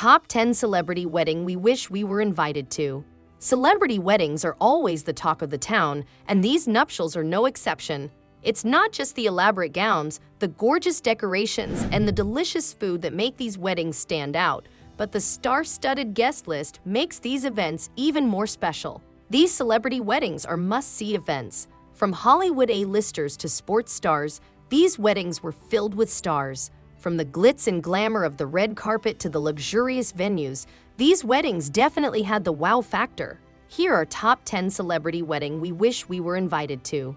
Top 10 celebrity wedding we wish we were invited to. Celebrity weddings are always the talk of the town, and these nuptials are no exception. It's not just the elaborate gowns, the gorgeous decorations, and the delicious food that make these weddings stand out, but the star-studded guest list makes these events even more special. These celebrity weddings are must-see events. From Hollywood A-listers to sports stars, these weddings were filled with stars. From the glitz and glamour of the red carpet to the luxurious venues, these weddings definitely had the wow factor. Here are top 10 celebrity wedding we wish we were invited to.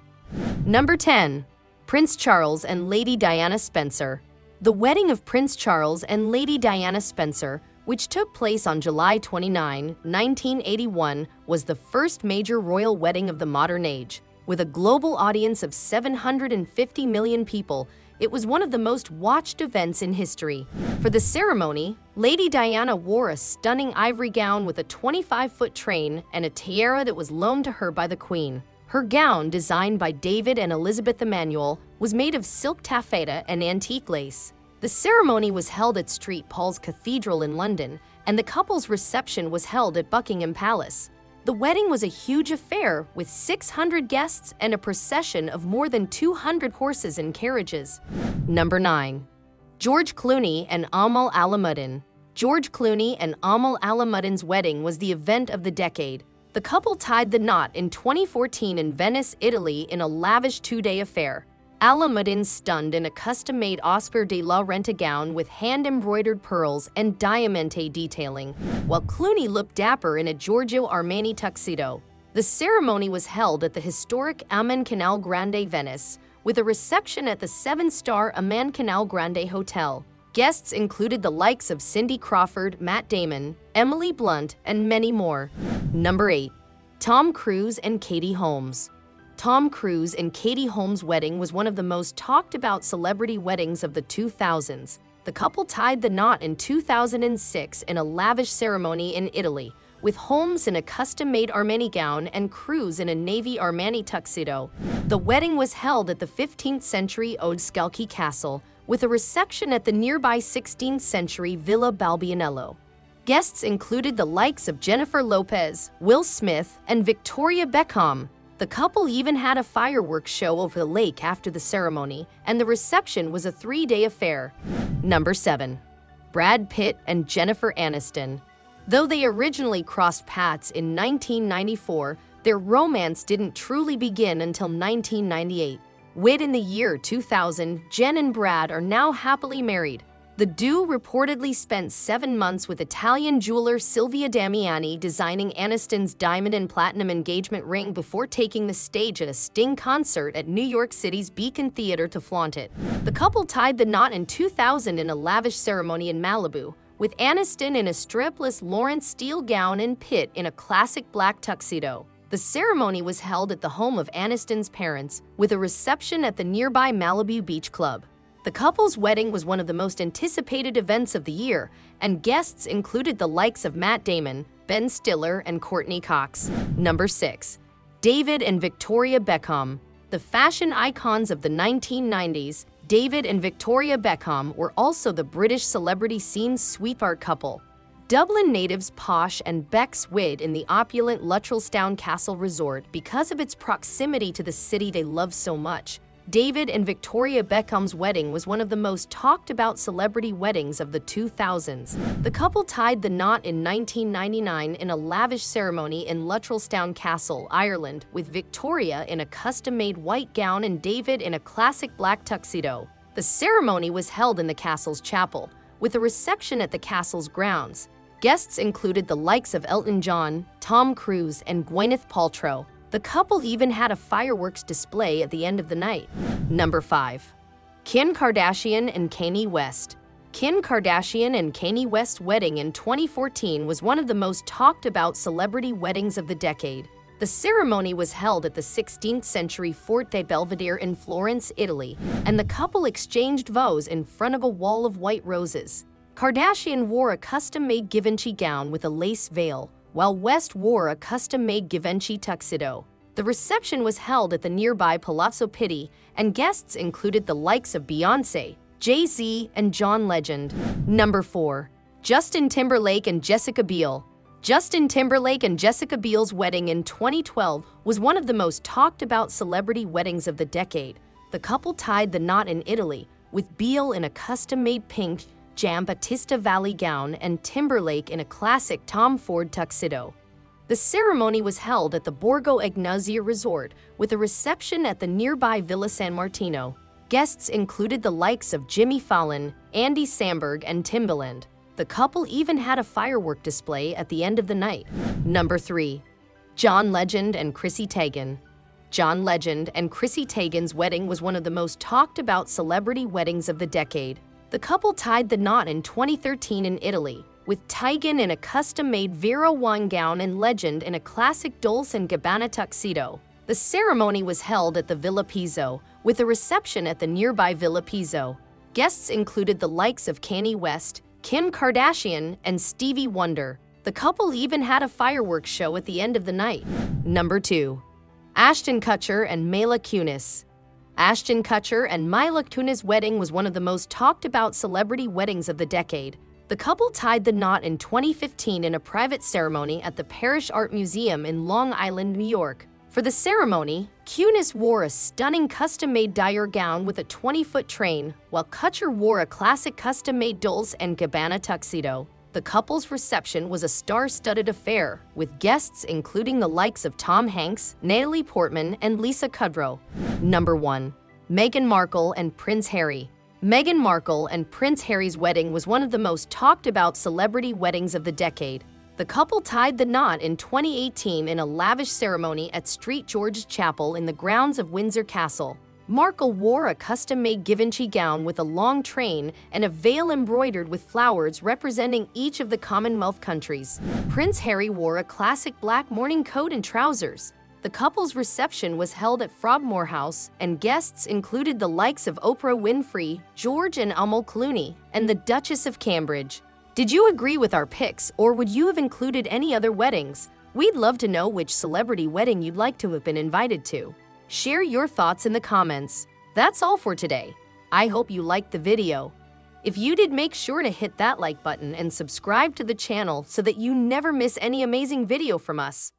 Number 10. Prince Charles and Lady Diana Spencer. The wedding of Prince Charles and Lady Diana Spencer, which took place on July 29, 1981, was the first major royal wedding of the modern age. With a global audience of 750 million people, it was one of the most watched events in history. For the ceremony, Lady Diana wore a stunning ivory gown with a 25-foot train and a tiara that was loaned to her by the Queen. Her gown, designed by David and Elizabeth Emanuel, was made of silk taffeta and antique lace. The ceremony was held at St. Paul's Cathedral in London, and the couple's reception was held at Buckingham Palace. The wedding was a huge affair with 600 guests and a procession of more than 200 horses and carriages. Number 9. George Clooney and Amal Alamuddin. George Clooney and Amal Alamuddin's wedding was the event of the decade. The couple tied the knot in 2014 in Venice, Italy in a lavish two-day affair. Alamuddin stunned in a custom-made Oscar de la Renta gown with hand-embroidered pearls and diamante detailing, while Clooney looked dapper in a Giorgio Armani tuxedo. The ceremony was held at the historic Aman Canal Grande Venice, with a reception at the seven-star Aman Canal Grande Hotel. Guests included the likes of Cindy Crawford, Matt Damon, Emily Blunt, and many more. Number 8. Tom Cruise and Katie Holmes Tom Cruise and Katie Holmes' wedding was one of the most talked about celebrity weddings of the 2000s. The couple tied the knot in 2006 in a lavish ceremony in Italy, with Holmes in a custom-made Armani gown and Cruise in a navy Armani tuxedo. The wedding was held at the 15th century Odescalchi Castle, with a reception at the nearby 16th century Villa Balbianello. Guests included the likes of Jennifer Lopez, Will Smith, and Victoria Beckham, the couple even had a fireworks show over the lake after the ceremony, and the reception was a three-day affair. Number 7. Brad Pitt and Jennifer Aniston. Though they originally crossed paths in 1994, their romance didn't truly begin until 1998. Wit in the year 2000, Jen and Brad are now happily married, the duo reportedly spent seven months with Italian jeweler Silvia Damiani designing Aniston's diamond and platinum engagement ring before taking the stage at a Sting concert at New York City's Beacon Theater to flaunt it. The couple tied the knot in 2000 in a lavish ceremony in Malibu, with Aniston in a strapless Lawrence Steele gown and Pitt in a classic black tuxedo. The ceremony was held at the home of Aniston's parents, with a reception at the nearby Malibu Beach Club. The couple's wedding was one of the most anticipated events of the year, and guests included the likes of Matt Damon, Ben Stiller, and Courteney Cox. Number 6. David and Victoria Beckham. The fashion icons of the 1990s, David and Victoria Beckham were also the British celebrity scene's sweetheart couple. Dublin natives Posh and Becks wed in the opulent Luttrellstown Castle Resort because of its proximity to the city they love so much. David and Victoria Beckham's wedding was one of the most talked about celebrity weddings of the 2000s. The couple tied the knot in 1999 in a lavish ceremony in Luttrellstown Castle, Ireland, with Victoria in a custom-made white gown and David in a classic black tuxedo. The ceremony was held in the castle's chapel, with a reception at the castle's grounds. Guests included the likes of Elton John, Tom Cruise, and Gwyneth Paltrow, the couple even had a fireworks display at the end of the night. Number 5. Kim Kardashian and Kanye West. Kim Kardashian and Kanye West's wedding in 2014 was one of the most talked about celebrity weddings of the decade. The ceremony was held at the 16th century Forte Belvedere in Florence, Italy, and the couple exchanged vows in front of a wall of white roses. Kardashian wore a custom-made Givenchy gown with a lace veil, while West wore a custom-made Givenchy tuxedo. The reception was held at the nearby Palazzo Pitti, and guests included the likes of Beyoncé, Jay-Z, and John Legend. Number 4. Justin Timberlake and Jessica Biel. Justin Timberlake and Jessica Biel's wedding in 2012 was one of the most talked about celebrity weddings of the decade. The couple tied the knot in Italy, with Biel in a custom-made pink Giambattista Valli gown and Timberlake in a classic Tom Ford tuxedo. The ceremony was held at the Borgo Egnazia Resort with a reception at the nearby Villa San Martino. Guests included the likes of Jimmy Fallon, Andy Samberg, and Timbaland. The couple even had a firework display at the end of the night. Number 3. John Legend and Chrissy Teigen. John Legend and Chrissy Teigen's wedding was one of the most talked about celebrity weddings of the decade. The couple tied the knot in 2013 in Italy, with Teigen in a custom-made Vera Wang gown and Legend in a classic Dolce & Gabbana tuxedo. The ceremony was held at the Villa Pizzo, with a reception at the nearby Villa Pizzo. Guests included the likes of Kanye West, Kim Kardashian, and Stevie Wonder. The couple even had a fireworks show at the end of the night. Number 2. Ashton Kutcher and Mila Kunis. Ashton Kutcher and Mila Kunis' wedding was one of the most talked about celebrity weddings of the decade. The couple tied the knot in 2015 in a private ceremony at the Parrish Art Museum in Long Island, New York. For the ceremony, Kunis wore a stunning custom-made Dior gown with a 20-foot train, while Kutcher wore a classic custom-made Dolce & Gabbana tuxedo. The couple's reception was a star-studded affair, with guests including the likes of Tom Hanks, Natalie Portman, and Lisa Kudrow. Number 1. Meghan Markle and Prince Harry. Meghan Markle and Prince Harry's wedding was one of the most talked about celebrity weddings of the decade. The couple tied the knot in 2018 in a lavish ceremony at St. George's Chapel in the grounds of Windsor Castle. Markle wore a custom-made Givenchy gown with a long train and a veil embroidered with flowers representing each of the Commonwealth countries. Prince Harry wore a classic black morning coat and trousers. The couple's reception was held at Frogmore House, and guests included the likes of Oprah Winfrey, George and Amal Clooney, and the Duchess of Cambridge. Did you agree with our picks, or would you have included any other weddings? We'd love to know which celebrity wedding you'd like to have been invited to. Share your thoughts in the comments. That's all for today. I hope you liked the video. If you did, make sure to hit that like button and subscribe to the channel so that you never miss any amazing video from us.